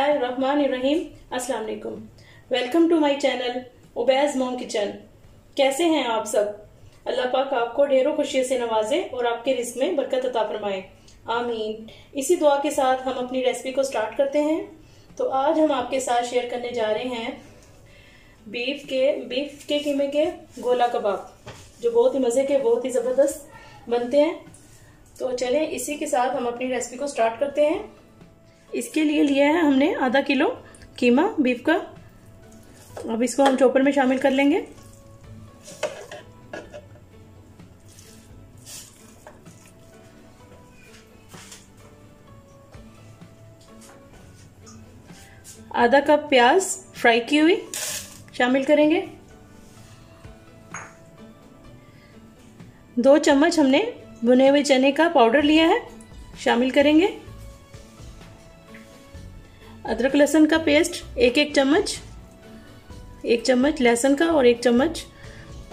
अस्सलाम वालेकुम welcome to my channel Ubaiz mom kitchen. कैसे हैं आप सब? अल्लाह पाक आपको ढेरों खुशियों से नवाजे और आपके रिस्क में बरकत अता फरमाए। आमीन। इसी दुआ के साथ हम अपनी रेसिपी को स्टार्ट करते हैं। तो आज हम आपके साथ शेयर करने जा रहे हैं बीफ के बीफ के कीमे के गोला कबाब, जो बहुत ही मज़े के, बहुत ही ज़बरदस्त बनते हैं। तो चलें, इसी के साथ हम अपनी रेसिपी को स्टार्ट करते हैं। इसके लिए लिया है हमने आधा किलो कीमा बीफ का। अब इसको हम चॉपर में शामिल कर लेंगे। आधा कप प्याज फ्राई की हुई शामिल करेंगे। दो चम्मच हमने भुने हुए चने का पाउडर लिया है, शामिल करेंगे। अदरक लहसुन का पेस्ट, एक एक चम्मच एक चम्मच लहसुन का और एक चम्मच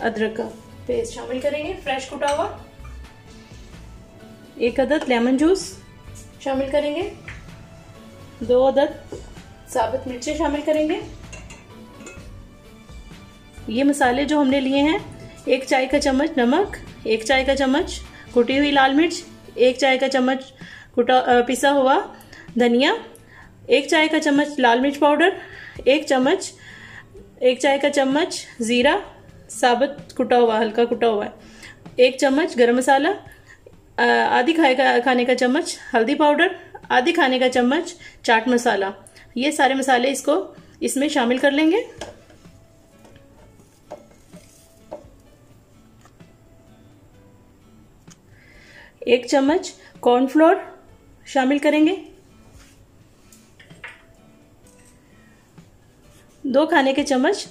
अदरक का पेस्ट शामिल करेंगे। फ्रेश कुटा हुआ। एक अदद लेमन जूस शामिल करेंगे। दो अदद साबुत मिर्चें शामिल करेंगे। ये मसाले जो हमने लिए हैं, एक चाय का चम्मच नमक, एक चाय का चम्मच कुटी हुई लाल मिर्च, एक चाय का चम्मच कुटा पिसा हुआ धनिया एक चाय का चम्मच लाल मिर्च पाउडर, एक चम्मच, एक चाय का चम्मच ज़ीरा, साबुत कुटा हुआ, हल्का कुटा हुआ एक चम्मच गरम मसाला आधी खाए का, खाने का चम्मच हल्दी पाउडर, आधी खाने का चम्मच चाट मसाला। ये सारे मसाले इसको, इसमें शामिल कर लेंगे। एक चम्मच कॉर्नफ्लोर शामिल करेंगे। दो खाने के चम्मच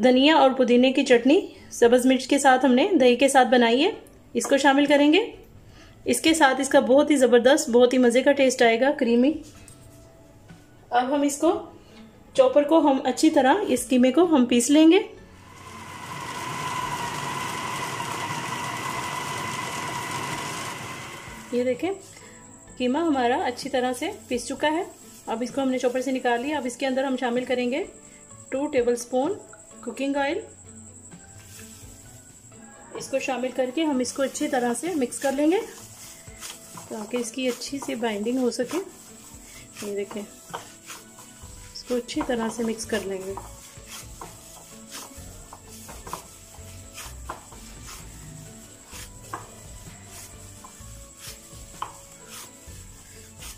धनिया और पुदीने की चटनी, सब्ज मिर्च के साथ हमने दही के साथ बनाई है। इसको शामिल करेंगे। इसके साथ इसका बहुत ही ज़बरदस्त, बहुत ही मज़े का टेस्ट आएगा क्रीमी अब हम इसको, चॉपर को हम अच्छी तरह इस कीमे को हम पीस लेंगे। ये देखें, कीमा हमारा अच्छी तरह से पीस चुका है। अब इसको हमने चॉपर से निकाल लिया। अब इसके अंदर हम शामिल करेंगे two tablespoon cooking oil इसको शामिल करके हम इसको अच्छी तरह से मिक्स कर लेंगे, ताकि इसकी अच्छी सी बाइंडिंग हो सके। ये देखें, इसको अच्छी तरह से मिक्स कर लेंगे।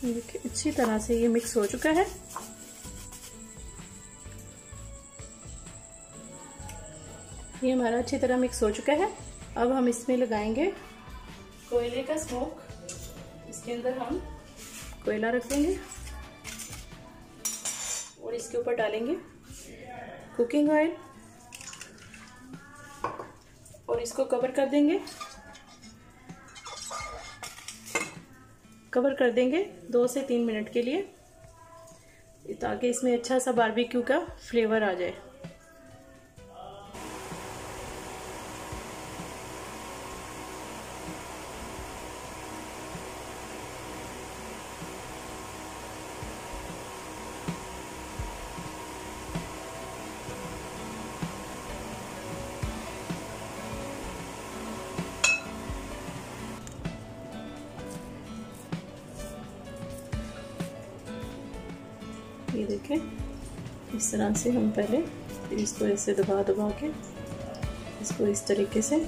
देखिए अच्छी तरह से ये मिक्स हो चुका है। ये हमारा अच्छी तरह मिक्स हो चुका है। अब हम इसमें लगाएँगे। कोयले का स्मोक इसके अंदर हम कोयला रख देंगे और इसके ऊपर डालेंगे कुकिंग ऑयल और इसको कवर कर देंगे। कवर कर देंगे दो से तीन मिनट के लिए। ताकि इसमें अच्छा सा बारबेक्यू का फ्लेवर आ जाए। ये देखें। इस तरह से हम पहले इसको ऐसे दबा दबा के इसको इस तरीके से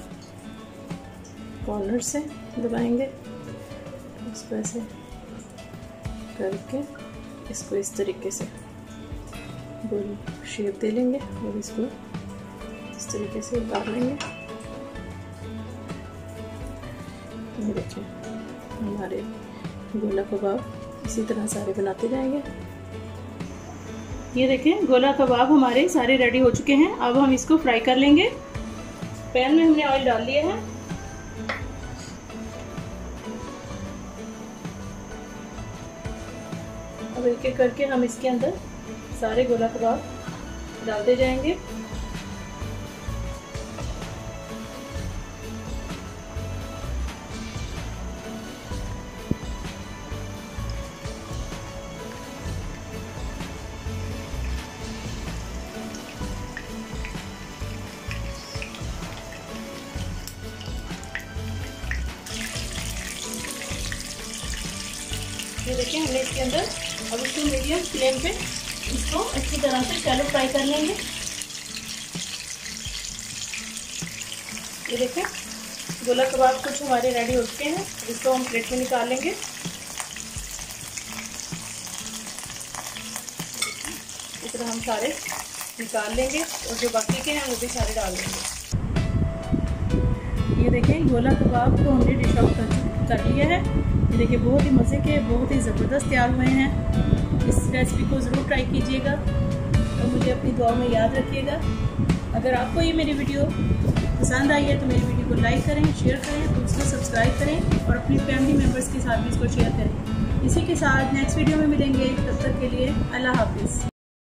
कॉर्नर से दबाएँगे। इसको ऐसे करके इसको इस तरीके से गोल शेप दे लेंगे और इसको इस तरीके से उतार लेंगे। ये देखिए, हमारे गोला कबाब इसी तरह सारे बनाते जाएँगे। ये देखें, गोला कबाब हमारे सारे रेडी हो चुके हैं। अब हम इसको फ्राई कर लेंगे। पैन में हमने ऑयल डाल दिया है। अब एक एक करके हम इसके अंदर सारे गोला कबाब डालते जाएँगे। ये देखिए हमने इसके अंदर, अब इसको मीडियम फ्लेम पे इसको अच्छी तरह से शैलो फ्राई कर लेंगे। ये देखें, गोला कबाब कुछ हमारे रेडी हो चुके हैं, इसको हम प्लेट में निकाल लेंगे। इस तरह हम सारे निकाल लेंगे और जो बाकी के हैं, वो भी सारे डाल देंगे। ये देखें गोला कबाब को हमने डिश आउट कर, कर लिया है। ये देखिए बहुत ही मज़े के बहुत ही ज़बरदस्त तैयार हुए हैं। इस रेसिपी को ज़रूर ट्राई कीजिएगा और मुझे अपनी दुआ में याद रखिएगा। अगर आपको ये मेरी वीडियो पसंद आई है तो मेरी वीडियो को लाइक करें शेयर करें तो उसको सब्सक्राइब करें और अपनी फैमिली मेंबर्स के साथ भी इसको शेयर करें। इसी के साथ नेक्स्ट वीडियो में मिलेंगे। तब तक के लिए अल्लाह हाफिज़।